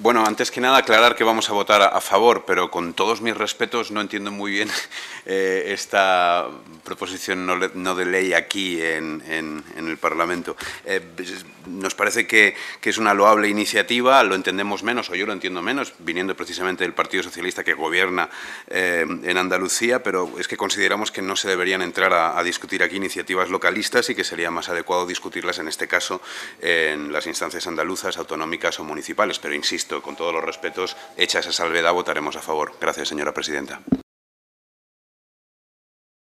Bueno, antes que nada aclarar que vamos a votar a, favor, pero con todos mis respetos no entiendo muy bien eh, esta proposición no, de ley aquí en, el Parlamento. Eh, nos parece que, es una loable iniciativa, lo entendemos menos, o yo lo entiendo menos, viniendo precisamente del Partido Socialista que gobierna eh, en Andalucía, pero es que consideramos que no se deberían entrar a, a discutir aquí iniciativas localistas y que sería más adecuado discutirlas en este caso en las instancias andaluzas, autonómicas o municipales, pero insisto, con todos los respetos, hecha esa salvedad, votaremos a favor. Gracias, señora presidenta.